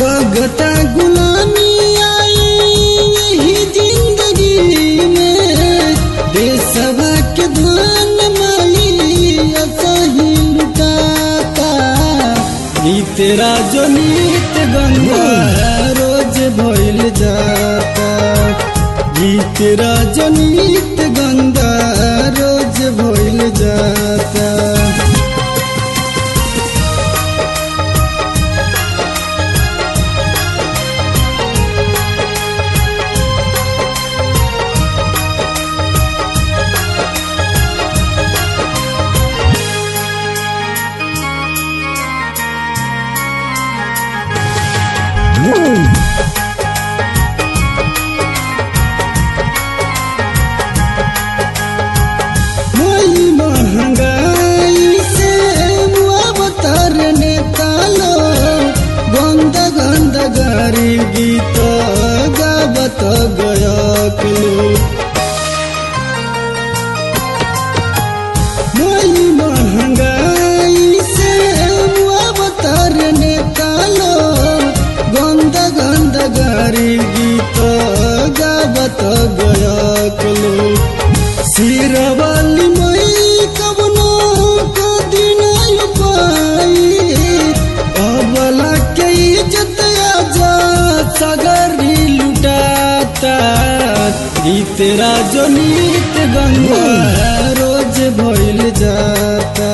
लगता गुलामी आई यही ज़िंदगी में। देशवा के धन माली असही लुटाता। ई तेरा जो नीत गंगा रोज भइल जाता। ई तेरा Woo! हरि गीत गावत गयकले। सिरवाली मै कवनो कदिन पाई अबला के इज्जत आजा सगरी लुटाता। गीत राजनीत गंगा रोज भइल जाता।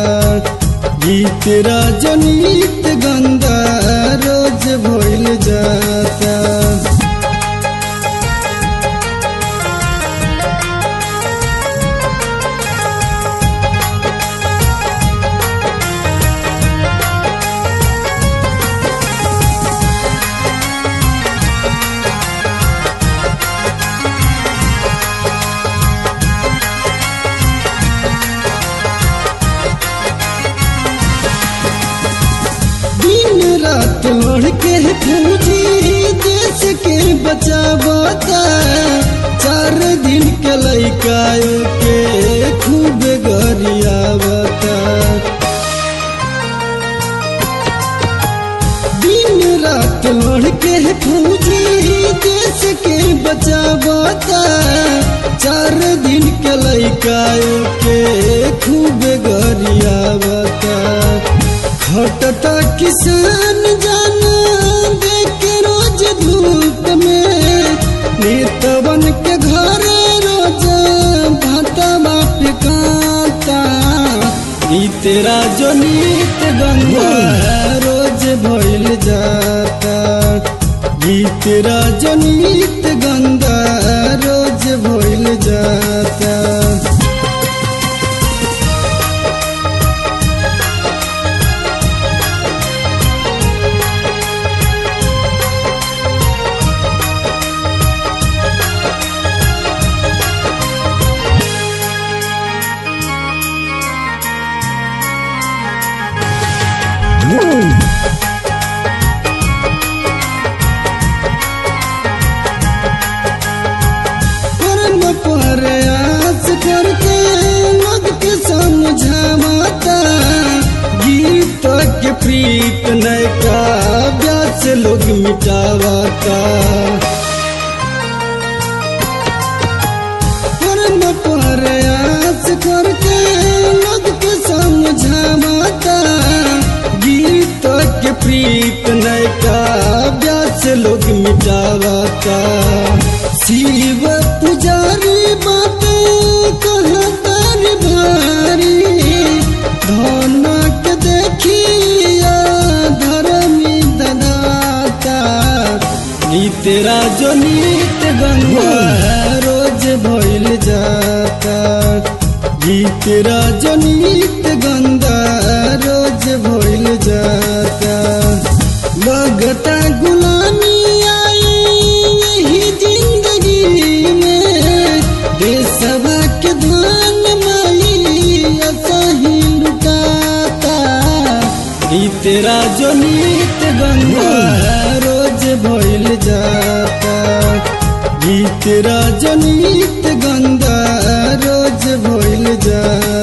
गीत राजनीत गंगा रात लड़ के फौजी देश के बचावता चार दिन के लैकायो के खूब गरियावता दिन रात लड़ के फौजी देश के बचावता चार दिन के लैकायो के खूब गरियावता खटता किसान जाना, देख रोज धूप में। नेतवन के घर रोज, भाता बाप ई तेरा जो नीत गंगा रोज भइल जाता। ई तेरा जो नीत प्रीत नयका व्यास लोग मिटावा कर्म मिटावता शिव पुजारी बात कहतर भारी। धनक देखिया धर्मी ददाता। ई तेरा जो नीत गंगा रोज भइल जाता। ई तेरा जो नीत गंगा रोज भइल जाता। तेरा जो नीत गंगा रोज भइल जाता। गीत राजनीत गंगा रोज भइल जाता।